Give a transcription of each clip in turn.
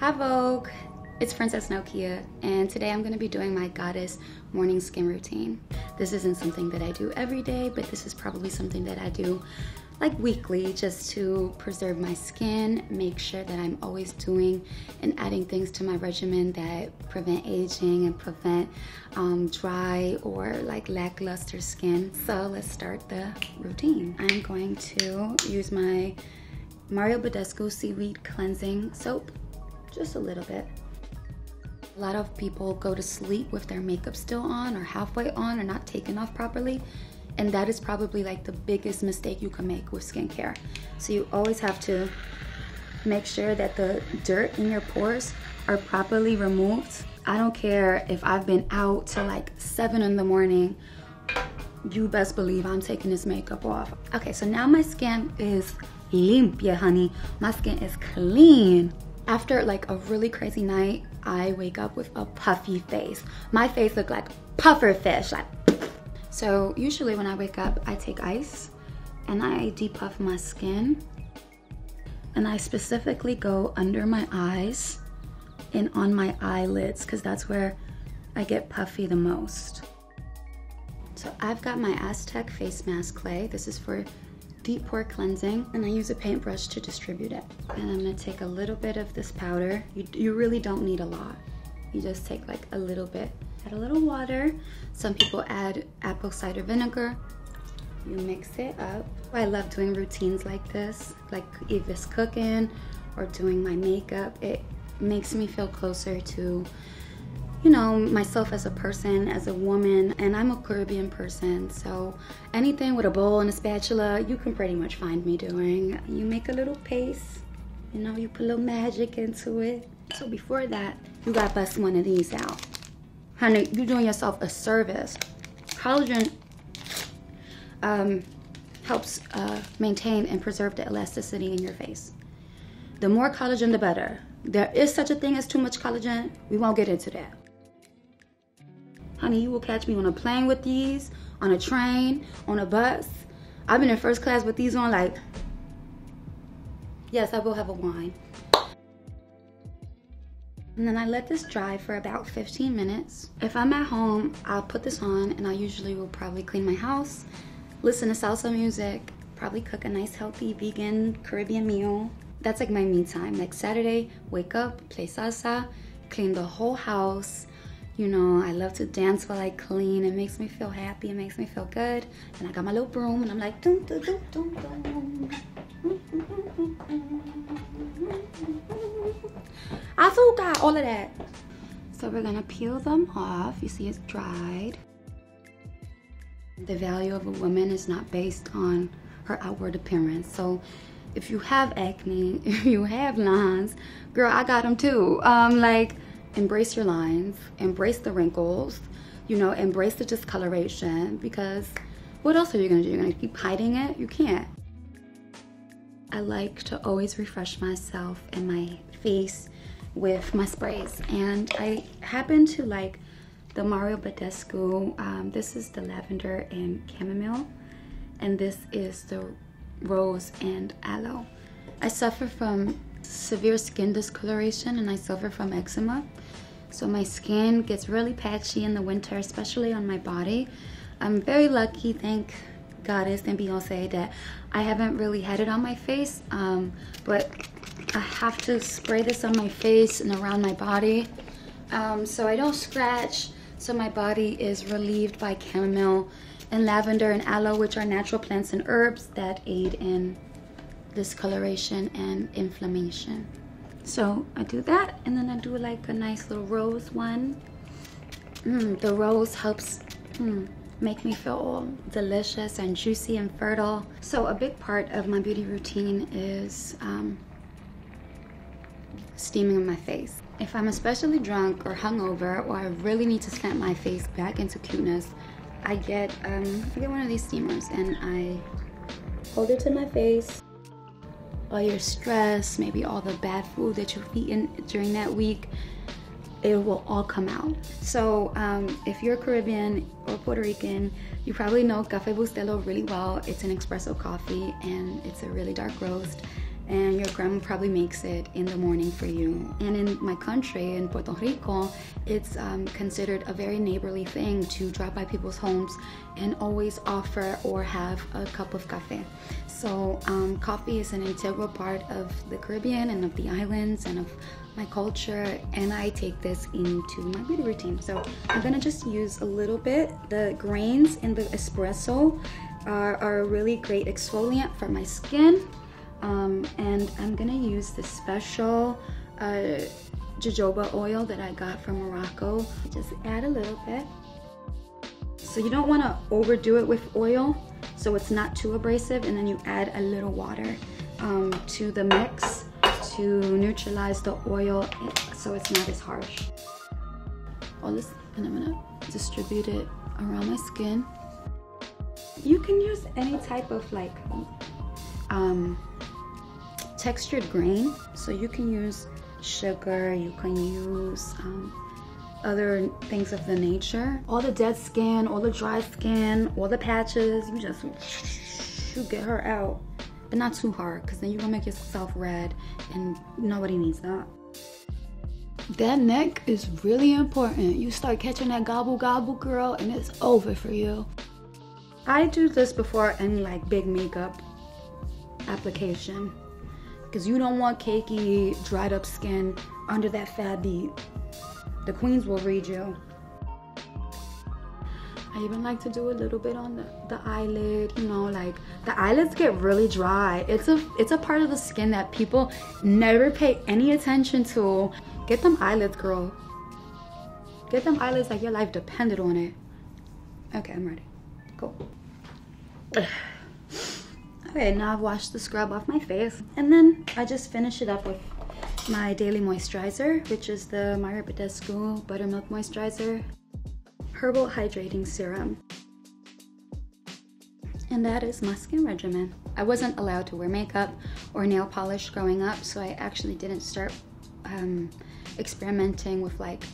Hi Vogue, it's Princess Nokia, and today I'm gonna be doing my Goddess morning skin routine. This isn't something that I do every day, but this is probably something that I do like weekly just to preserve my skin, make sure that I'm always doing and adding things to my regimen that prevent aging and prevent um, dry or like lackluster skin. So let's start the routine. I'm going to use my Mario Badescu Seaweed Cleansing Soap just a little bit. A lot of people go to sleep with their makeup still on or halfway on or not taken off properly. And that is probably like the biggest mistake you can make with skincare. So you always have to make sure that the dirt in your pores are properly removed. I don't care if I've been out till like seven in the morning. You best believe I'm taking this makeup off. Okay, so now my skin is limpia, honey. My skin is clean. After like a really crazy night, I wake up with a puffy face. My face look like puffer fish. Like. So usually when I wake up, I take ice and I depuff my skin. And I specifically go under my eyes and on my eyelids because that's where I get puffy the most. So I've got my Aztec face mask clay. This is for deep pore cleansing and I use a paintbrush to distribute it. And I'm gonna take a little bit of this powder. You, you really don't need a lot. You just take like a little bit. Add a little water. Some people add apple cider vinegar. You mix it up. I love doing routines like this, like if it's cooking or doing my makeup. It makes me feel closer to you know, myself as a person, as a woman, and I'm a Caribbean person, so anything with a bowl and a spatula, you can pretty much find me doing. You make a little paste, you know, you put a little magic into it. So before that, you gotta bust one of these out. Honey, you're doing yourself a service. Collagen um, helps uh, maintain and preserve the elasticity in your face. The more collagen, the better. There is such a thing as too much collagen. We won't get into that. Honey, you will catch me on a plane with these, on a train, on a bus. I've been in first class with these on like, yes, I will have a wine. And then I let this dry for about 15 minutes. If I'm at home, I'll put this on and I usually will probably clean my house, listen to salsa music, probably cook a nice healthy vegan Caribbean meal. That's like my me time. Like Saturday, wake up, play salsa, clean the whole house, you know, I love to dance while I clean. It makes me feel happy. It makes me feel good. And I got my little broom and I'm like, dum, dum, dum, dum, dum. Azúcar, all of that. So we're gonna peel them off. You see it's dried. The value of a woman is not based on her outward appearance. So if you have acne, if you have lines, girl, I got them too. Um, like, embrace your lines, embrace the wrinkles, you know, embrace the discoloration because what else are you gonna do? You're gonna keep hiding it? You can't. I like to always refresh myself and my face with my sprays and I happen to like the Mario Badescu. Um, this is the lavender and chamomile and this is the rose and aloe. I suffer from severe skin discoloration and I suffer from eczema. So my skin gets really patchy in the winter, especially on my body. I'm very lucky, thank Goddess and Beyonce, that I haven't really had it on my face. Um, but I have to spray this on my face and around my body. Um, so I don't scratch. So my body is relieved by chamomile and lavender and aloe, which are natural plants and herbs that aid in discoloration and inflammation. So I do that and then I do like a nice little rose one. Mm, the rose helps mm, make me feel all delicious and juicy and fertile. So a big part of my beauty routine is um, steaming my face. If I'm especially drunk or hungover or I really need to snap my face back into cuteness, I get, um, I get one of these steamers and I hold it to my face all your stress, maybe all the bad food that you've eaten during that week, it will all come out. So um, if you're Caribbean or Puerto Rican, you probably know Cafe Bustelo really well. It's an espresso coffee and it's a really dark roast. And your grandma probably makes it in the morning for you. And in my country, in Puerto Rico, it's um, considered a very neighborly thing to drop by people's homes and always offer or have a cup of cafe. So, um, coffee is an integral part of the Caribbean and of the islands and of my culture, and I take this into my beauty routine. So, I'm gonna just use a little bit. The grains in the espresso are, are a really great exfoliant for my skin um, and I'm gonna use the special uh, jojoba oil that I got from Morocco. Just add a little bit. So you don't wanna overdo it with oil so it's not too abrasive and then you add a little water um, to the mix to neutralize the oil so it's not as harsh. All this, and I'm gonna distribute it around my skin. You can use any type of like um, textured grain. So you can use sugar, you can use um, other things of the nature. All the dead skin, all the dry skin, all the patches, you just you get her out. But not too hard, because then you're gonna make yourself red and nobody needs that. That neck is really important. You start catching that gobble gobble girl and it's over for you. I do this before any like big makeup application because you don't want cakey, dried up skin under that fat beat. The queens will read you. I even like to do a little bit on the, the eyelid, you know, like the eyelids get really dry. It's a it's a part of the skin that people never pay any attention to. Get them eyelids, girl. Get them eyelids like your life depended on it. Okay, I'm ready. Cool. Okay, now I've washed the scrub off my face. And then I just finish it up with my daily moisturizer, which is the Mario Badescu Buttermilk Moisturizer Herbal Hydrating Serum. And that is my skin regimen. I wasn't allowed to wear makeup or nail polish growing up, so I actually didn't start um, experimenting with like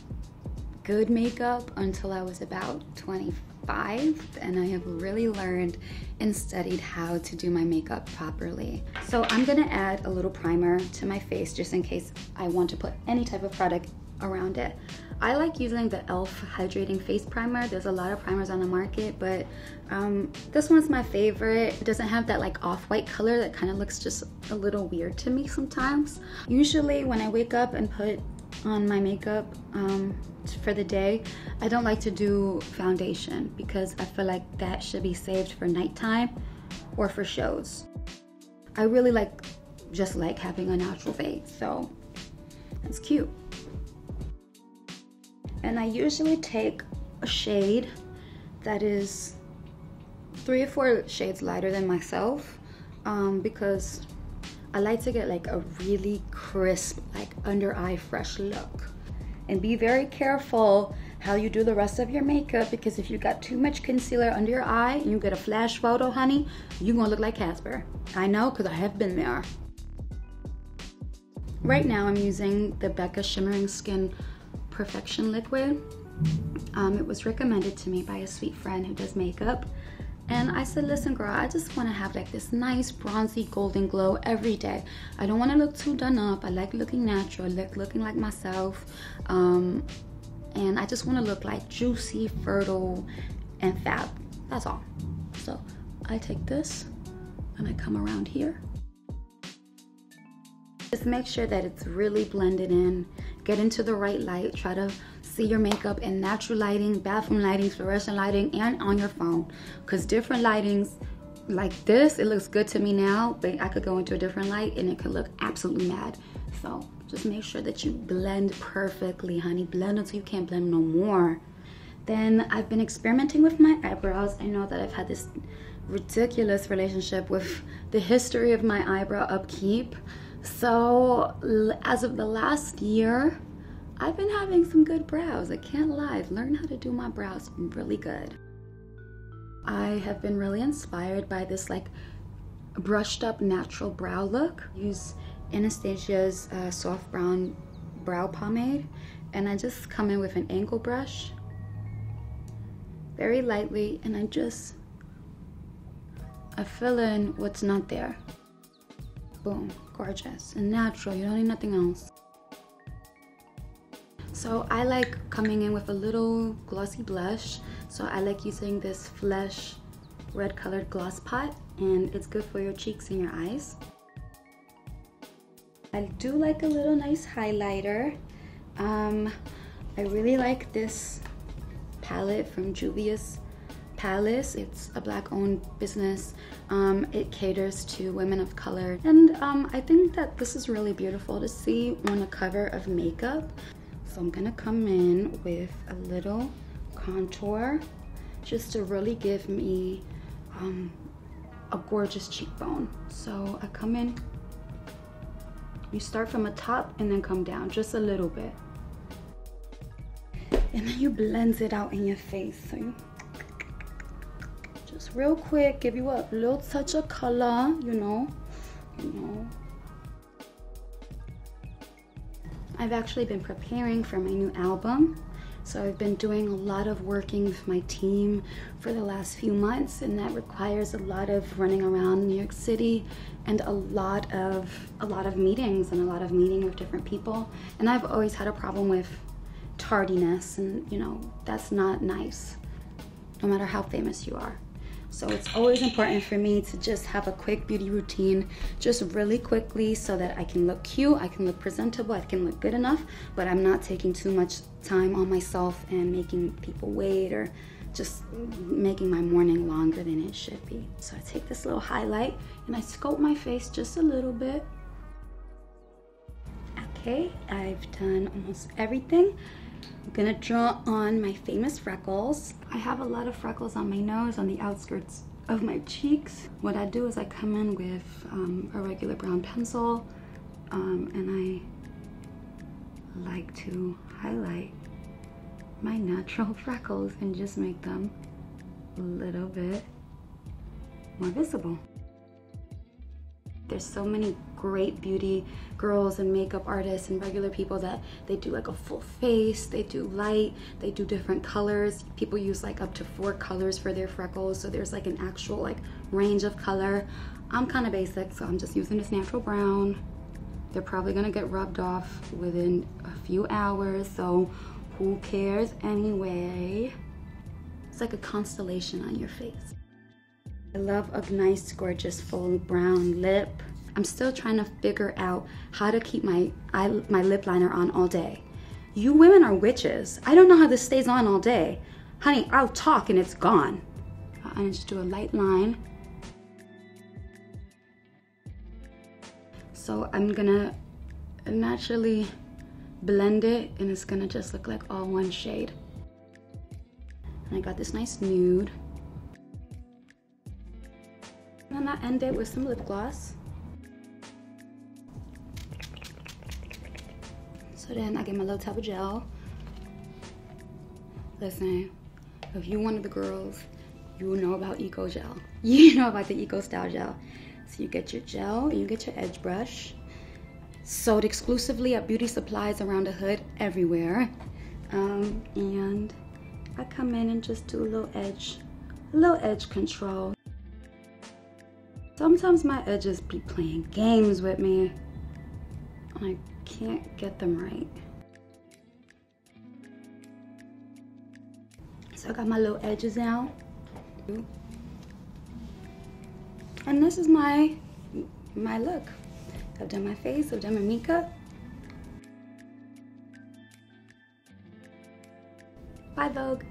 good makeup until I was about 25 five and I have really learned and studied how to do my makeup properly. So I'm gonna add a little primer to my face just in case I want to put any type of product around it. I like using the e.l.f. Hydrating Face Primer. There's a lot of primers on the market, but um, this one's my favorite. It doesn't have that like off-white color that kind of looks just a little weird to me sometimes. Usually when I wake up and put on my makeup um, for the day, I don't like to do foundation because I feel like that should be saved for nighttime or for shows. I really like just like having a natural face, so that's cute. And I usually take a shade that is three or four shades lighter than myself um, because I like to get like a really crisp, like under eye fresh look. And be very careful how you do the rest of your makeup because if you got too much concealer under your eye and you get a flash photo, honey, you're gonna look like Casper. I know because I have been there. Right now I'm using the Becca Shimmering Skin Perfector Liquid. Um, it was recommended to me by a sweet friend who does makeup. And I said, listen, girl, I just want to have like this nice bronzy golden glow every day. I don't want to look too done up. I like looking natural, like looking like myself. Um, and I just want to look like juicy, fertile, and fab. That's all. So I take this and I come around here. Just make sure that it's really blended in. Get into the right light. Try to see your makeup in natural lighting, bathroom lighting, fluorescent lighting, and on your phone. Because different lightings, like this, it looks good to me now, but I could go into a different light and it could look absolutely mad. So just make sure that you blend perfectly, honey. Blend until you can't blend no more. Then I've been experimenting with my eyebrows. I know that I've had this ridiculous relationship with the history of my eyebrow upkeep. So as of the last year, I've been having some good brows. I can't lie. I've learned how to do my brows really good. I have been really inspired by this like brushed up natural brow look. Use Anastasia's uh, soft brown brow pomade and I just come in with an angle brush very lightly and I just I fill in what's not there Boom, gorgeous and natural. You don't need nothing else. So I like coming in with a little glossy blush. So I like using this Flesh red colored gloss pot and it's good for your cheeks and your eyes. I do like a little nice highlighter. Um, I really like this palette from Juvia's Place. It's a black owned business. Um, it caters to women of color. And um, I think that this is really beautiful to see on a cover of makeup. So I'm gonna come in with a little contour just to really give me um, a gorgeous cheekbone. So I come in, you start from the top and then come down just a little bit. And then you blend it out in your face. So you just real quick, give you a little touch of color, you know, you know. I've actually been preparing for my new album. So I've been doing a lot of working with my team for the last few months and that requires a lot of running around New York City and a lot of a lot of meetings and a lot of meeting with different people. And I've always had a problem with tardiness and you know, that's not nice no matter how famous you are. So it's always important for me to just have a quick beauty routine, just really quickly so that I can look cute, I can look presentable, I can look good enough, but I'm not taking too much time on myself and making people wait or just making my morning longer than it should be. So I take this little highlight and I sculpt my face just a little bit. Okay, I've done almost everything. I'm gonna draw on my famous freckles. I have a lot of freckles on my nose, on the outskirts of my cheeks. What I do is I come in with um, a regular brown pencil um, and I like to highlight my natural freckles and just make them a little bit more visible. There's so many great beauty girls and makeup artists and regular people that they do like a full face, they do light, they do different colors. People use like up to four colors for their freckles, so there's like an actual like range of color. I'm kind of basic, so I'm just using this natural brown. They're probably gonna get rubbed off within a few hours, so who cares anyway? It's like a constellation on your face. I love a nice, gorgeous, full brown lip. I'm still trying to figure out how to keep my, eye, my lip liner on all day. You women are witches. I don't know how this stays on all day. Honey, I'll talk and it's gone. Uh, I'm just do a light line. So I'm gonna naturally blend it and it's gonna just look like all one shade. And I got this nice nude. And I end it with some lip gloss. So then I get my little tub of gel. Listen, if you one of the girls, you know about Eco Gel. You know about the Eco Styler Gel. So you get your gel, you get your edge brush. Sold exclusively at beauty supplies around the hood everywhere. Um, and I come in and just do a little edge, a little edge control. Sometimes my edges be playing games with me. I can't get them right. So I got my little edges now. And this is my my look. I've done my face, I've done my makeup. Bye Vogue.